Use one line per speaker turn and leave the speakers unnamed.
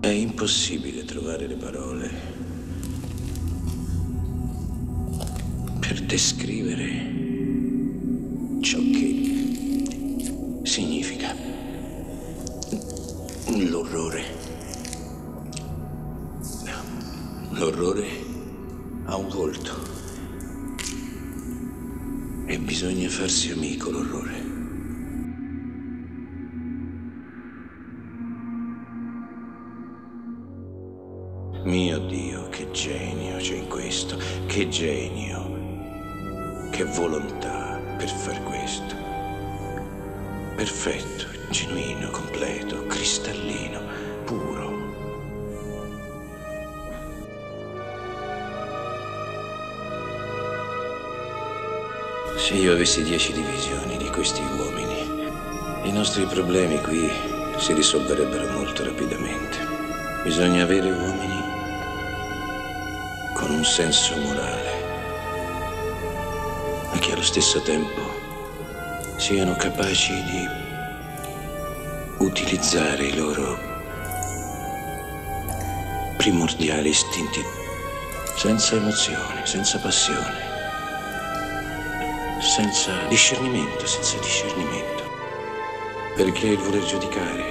È impossibile trovare le parole per descrivere ciò che significa l'orrore. L'orrore ha un volto e bisogna farsi amico l'orrore. Mio Dio, che genio c'è in questo, che genio, che volontà per far questo. Perfetto, genuino, completo, cristallino, puro. Se io avessi dieci divisioni di questi uomini, i nostri problemi qui si risolverebbero molto rapidamente. Bisogna avere uomini con un senso morale e che allo stesso tempo siano capaci di utilizzare i loro primordiali istinti senza emozioni, senza passione, senza discernimento, senza discernimento, perché il voler giudicare.